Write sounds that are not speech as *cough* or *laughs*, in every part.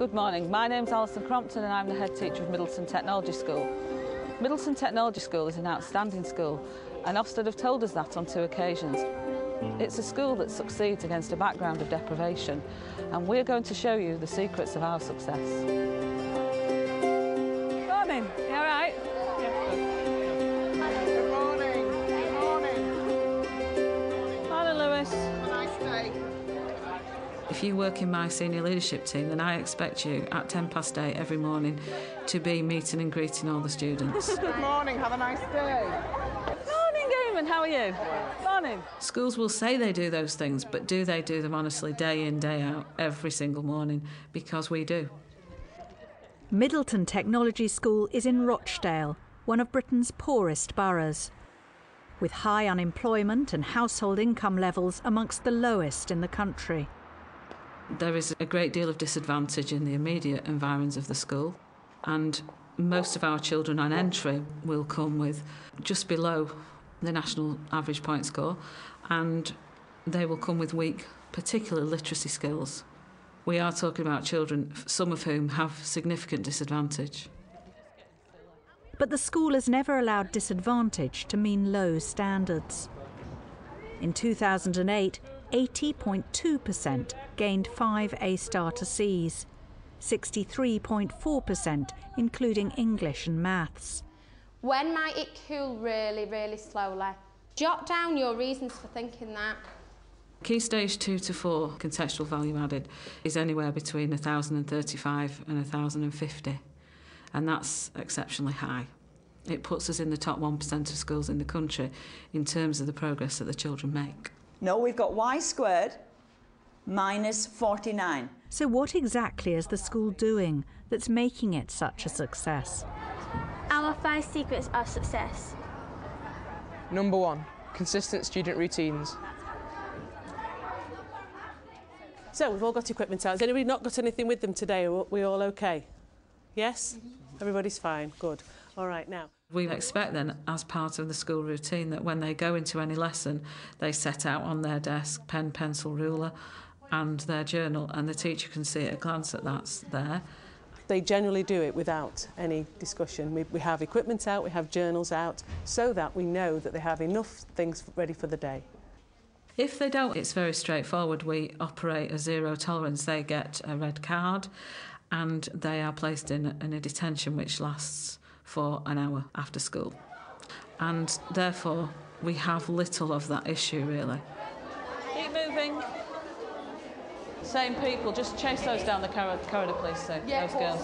Good morning. My name's Alison Crompton and I'm the head teacher of Middleton Technology School. Middleton Technology School is an outstanding school and Ofsted have told us that on two occasions. It's a school that succeeds against a background of deprivation and we're going to show you the secrets of our success. Morning, you all right? If you work in my senior leadership team, then I expect you at 10 past 8 every morning to be meeting and greeting all the students. *laughs* Good morning. Have a nice day. Good morning, Gaiman, how are you? Morning. Schools will say they do those things, but do they do them honestly day in, day out, every single morning? Because we do. Middleton Technology School is in Rochdale, one of Britain's poorest boroughs. With high unemployment and household income levels amongst the lowest in the country. There is a great deal of disadvantage in the immediate environs of the school, and most of our children on entry will come with just below the national average point score, and they will come with weak, particular literacy skills. We are talking about children, some of whom have significant disadvantage. But the school has never allowed disadvantage to mean low standards. In 2008, 80.2% gained 5 A star to Cs, 63.4% including English and maths. When might it cool really, really slowly? Jot down your reasons for thinking that. Key stage 2 to 4 contextual value added is anywhere between 1,035 and 1,050, and that's exceptionally high. It puts us in the top 1% of schools in the country in terms of the progress that the children make. No, we've got y squared minus 49. So, what exactly is the school doing that's making it such a success? Our five secrets of success. Number one, consistent student routines. So we've all got equipment out. Has anybody not got anything with them today? Are we all okay? Yes? Everybody's fine. Good. All right, now. We expect then, as part of the school routine, that when they go into any lesson, they set out on their desk pen, pencil, ruler, and their journal, and the teacher can see at a glance that that's there. They generally do it without any discussion. We, we have equipment out, we have journals out, so that we know that they have enough things ready for the day. If they don't, it's very straightforward. We operate a zero tolerance. They get a red card and they are placed in, in a detention which lasts for an hour after school. And therefore, we have little of that issue really. Keep moving. Same people, just chase those down the corridor, please, sir. those girls.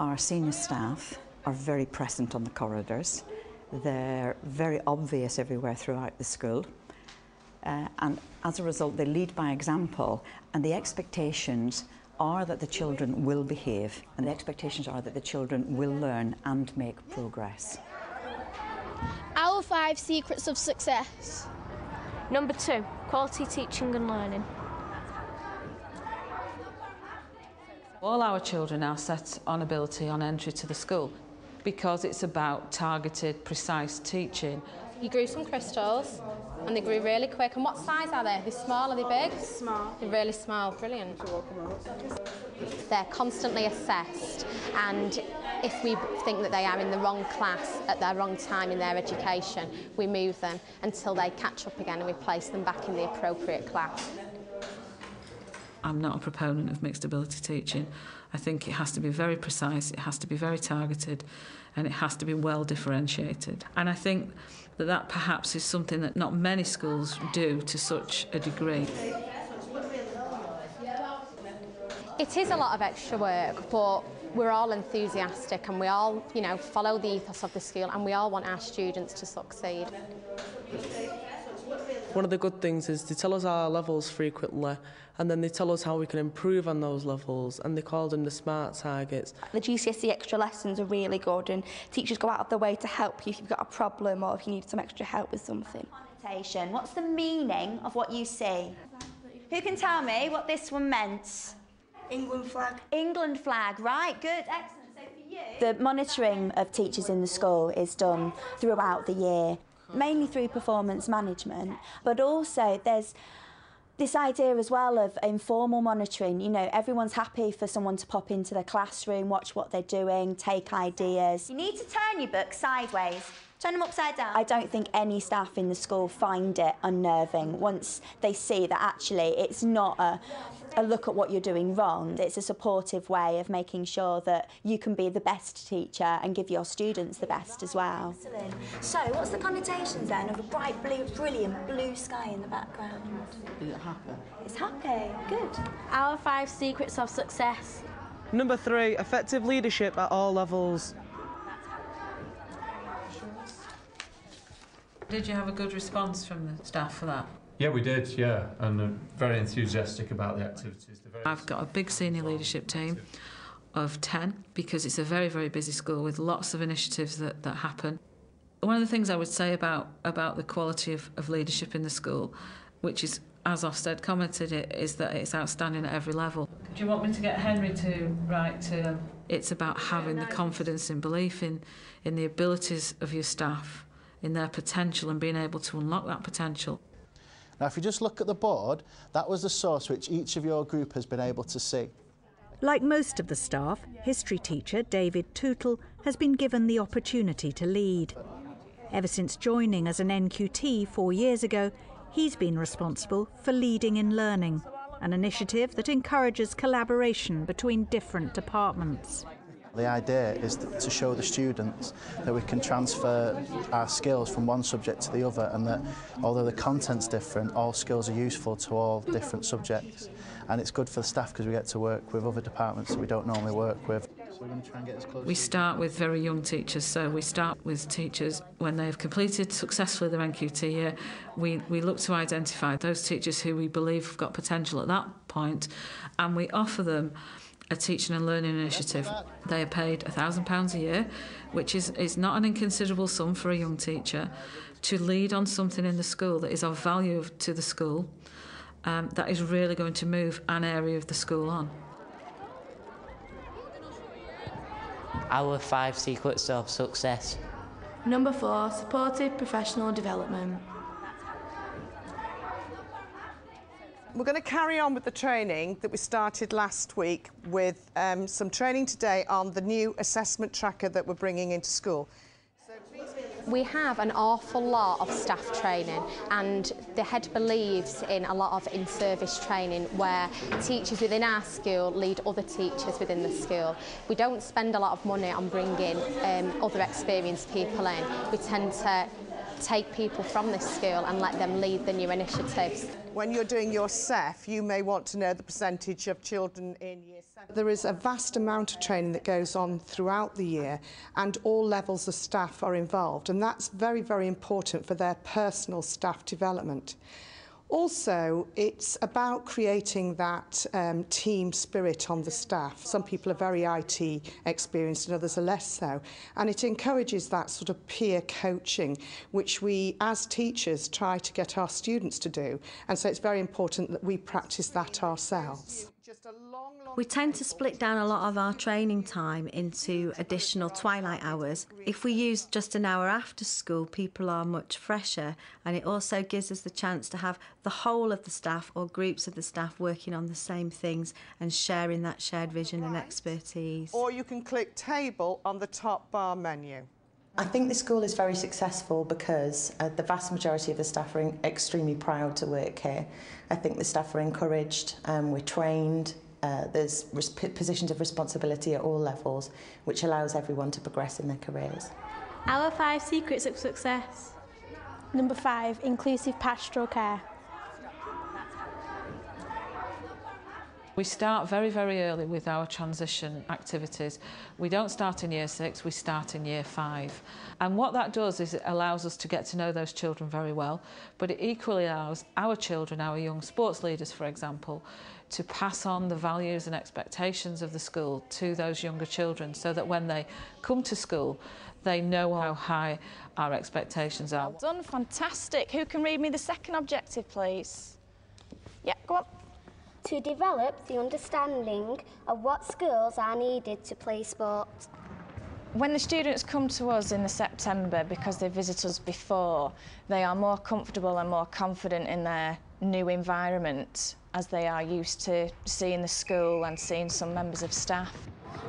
Our senior staff are very present on the corridors. They're very obvious everywhere throughout the school. Uh, and as a result, they lead by example, and the expectations are that the children will behave, and the expectations are that the children will learn and make progress. Our five secrets of success. Number two, quality teaching and learning. All our children are set on ability on entry to the school because it's about targeted, precise teaching. You grew some crystals and they grew really quick. And what size are they? Are they small? Are they big? Small. They're really small. Brilliant. They're constantly assessed and if we think that they are in the wrong class at the wrong time in their education, we move them until they catch up again and we place them back in the appropriate class. I'm not a proponent of mixed ability teaching. I think it has to be very precise, it has to be very targeted, and it has to be well differentiated. And I think that that perhaps is something that not many schools do to such a degree. It is a lot of extra work, but we're all enthusiastic and we all, you know, follow the ethos of the school and we all want our students to succeed. One of the good things is they tell us our levels frequently and then they tell us how we can improve on those levels and they call them the SMART targets. The GCSE extra lessons are really good and teachers go out of their way to help you if you've got a problem or if you need some extra help with something. Connotation. What's the meaning of what you see? Who can tell me what this one meant? England flag. England flag, right, good, excellent. So for you... The monitoring of teachers in the school is done throughout the year, mainly through performance management, but also there's this idea as well of informal monitoring, you know, everyone's happy for someone to pop into the classroom, watch what they're doing, take ideas. You need to turn your book sideways. Turn them upside down. I don't think any staff in the school find it unnerving once they see that actually it's not a, a look at what you're doing wrong. It's a supportive way of making sure that you can be the best teacher and give your students the best as well. Excellent. So, what's the connotations then of a bright blue, brilliant blue sky in the background? Is it happy? It's happy. Good. Our five secrets of success. Number three, effective leadership at all levels. Did you have a good response from the staff for that? Yeah, we did, yeah, and uh, very enthusiastic about the activities. Very I've got a big senior leadership team of 10 because it's a very, very busy school with lots of initiatives that, that happen. One of the things I would say about, about the quality of, of leadership in the school, which is, as Ofsted commented, it, is that it's outstanding at every level. Do you want me to get Henry to write to them? It's about having the confidence and belief in, in the abilities of your staff, in their potential and being able to unlock that potential. Now, if you just look at the board, that was the source which each of your group has been able to see. Like most of the staff, history teacher David Tootle has been given the opportunity to lead. Ever since joining as an NQT four years ago, he's been responsible for Leading in Learning, an initiative that encourages collaboration between different departments. The idea is to show the students that we can transfer our skills from one subject to the other and that although the content's different, all skills are useful to all different subjects. And it's good for the staff because we get to work with other departments that we don't normally work with. We're going to try and get as close We start with very young teachers, so we start with teachers when they've completed successfully their NQT year. We, we look to identify those teachers who we believe have got potential at that point, and we offer them a teaching and learning initiative. They are paid £1,000 a year, which is, is not an inconsiderable sum for a young teacher, to lead on something in the school that is of value to the school, um, that is really going to move an area of the school on. Our five secrets of success. Number four, supportive professional development. We're going to carry on with the training that we started last week with um, some training today on the new assessment tracker that we're bringing into school. We have an awful lot of staff training and the head believes in a lot of in-service training where teachers within our school lead other teachers within the school. We don't spend a lot of money on bringing um, other experienced people in. We tend to take people from this school and let them lead the new initiatives. When you're doing your SEF, you may want to know the percentage of children in year seven. There is a vast amount of training that goes on throughout the year and all levels of staff are involved and that's very, very important for their personal staff development. Also, it's about creating that um, team spirit on the staff. Some people are very IT experienced and others are less so. And it encourages that sort of peer coaching, which we as teachers try to get our students to do. And so it's very important that we practice that ourselves. We tend to split down a lot of our training time into additional twilight hours. If we use just an hour after school, people are much fresher, and it also gives us the chance to have the whole of the staff or groups of the staff working on the same things and sharing that shared vision and expertise. Or you can click table on the top bar menu. I think the school is very successful because uh, the vast majority of the staff are in, extremely proud to work here. I think the staff are encouraged, um, we're trained, uh, there's res- positions of responsibility at all levels, which allows everyone to progress in their careers. Our five secrets of success. Number five, inclusive pastoral care. We start very, very early with our transition activities. We don't start in year six, we start in year five. And what that does is it allows us to get to know those children very well, but it equally allows our children, our young sports leaders, for example, to pass on the values and expectations of the school to those younger children so that when they come to school, they know how high our expectations are. Well done, fantastic. Who can read me the second objective, please? Yeah, go on. To develop the understanding of what skills are needed to play sport. When the students come to us in the September because they visit us before, they are more comfortable and more confident in their new environment as they are used to seeing the school and seeing some members of staff.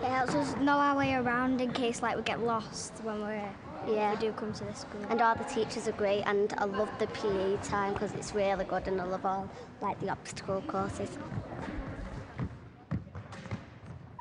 It helps us know our way around in case like we get lost when we're yeah. we do come to the school. And all the teachers are great and I love the PE time because it's really good and I love all like the obstacle courses.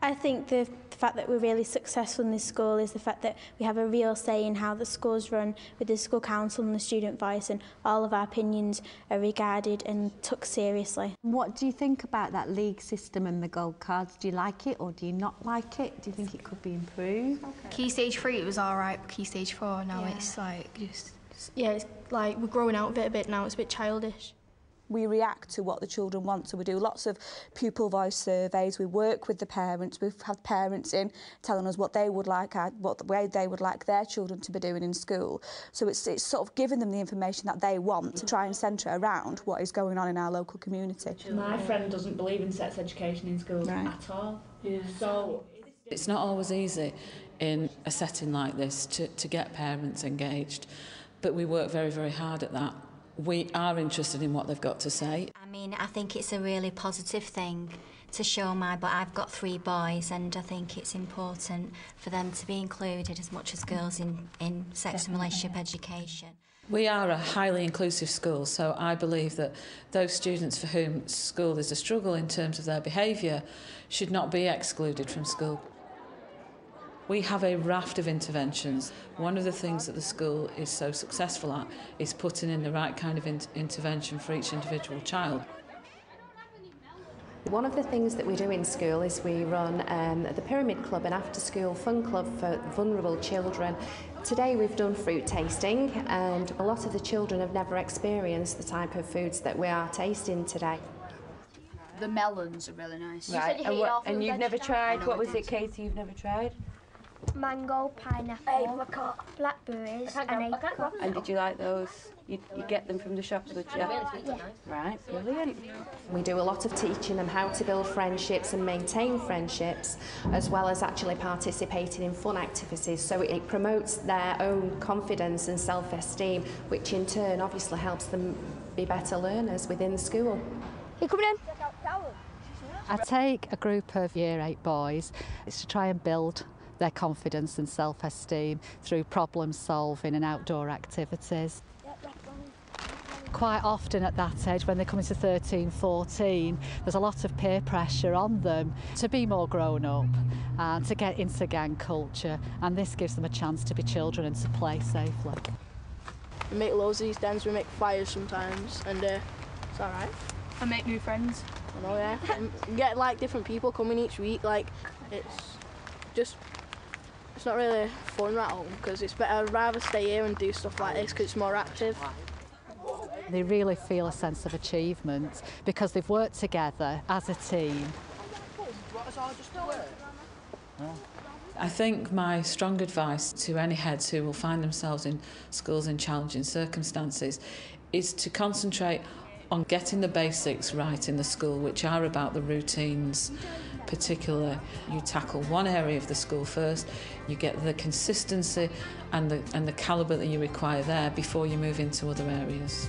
I think the the fact that we're really successful in this school is the fact that we have a real say in how the school's run with the school council and the student voice and all of our opinions are regarded and took seriously. What do you think about that league system and the gold cards? Do you like it or do you not like it? Do you think it could be improved? Okay. Key stage three, it was all right. Key stage four, now yeah. it's like just... Yeah, it's like we're growing out of it a bit now. It's a bit childish. We react to what the children want. So we do lots of pupil voice surveys. We work with the parents. We've had parents in telling us what they would like, uh, what the way they would like their children to be doing in school. So it's, it's sort of giving them the information that they want to try and centre around what is going on in our local community. My friend doesn't believe in sex education in schools right. at all. Yeah. So it's not always easy in a setting like this to, to get parents engaged, but we work very, very hard at that we are interested in what they've got to say. I mean, I think it's a really positive thing to show my, but I've got three boys and I think it's important for them to be included as much as girls in, in sex and relationship education. We are a highly inclusive school, so I believe that those students for whom school is a struggle in terms of their behaviour should not be excluded from school. We have a raft of interventions. One of the things that the school is so successful at is putting in the right kind of in intervention for each individual child. One of the things that we do in school is we run um, the Pyramid Club, an after school fun club for vulnerable children. Today we've done fruit tasting and a lot of the children have never experienced the type of foods that we are tasting today. The melons are really nice. Right, and, what, and you've never tried, what was it Katie you've never tried? Mango, pineapple, apricot, blackberries, and apricot. And did you like those? You, you get them from the shops, would you? Yeah. Right, brilliant. We do a lot of teaching them how to build friendships and maintain friendships, as well as actually participating in fun activities. So it promotes their own confidence and self-esteem, which in turn obviously helps them be better learners within the school. You coming in? I take a group of year eight boys. It's to try and build their confidence and self-esteem through problem solving and outdoor activities. Quite often at that age, when they come into 13, 14, there's a lot of peer pressure on them to be more grown up and to get into gang culture, and this gives them a chance to be children and to play safely. We make loads of these dens, we make fires sometimes, and uh, it's alright. I make new friends. I know, yeah. and get like different people coming each week, like it's just it's not really fun at home because it's better. I'd rather stay here and do stuff like this because it's more active. They really feel a sense of achievement because they've worked together as a team. I think my strong advice to any heads who will find themselves in schools in challenging circumstances is to concentrate on getting the basics right in the school, which are about the routines, particular. You tackle one area of the school first, you get the consistency and the, and the calibre that you require there before you move into other areas.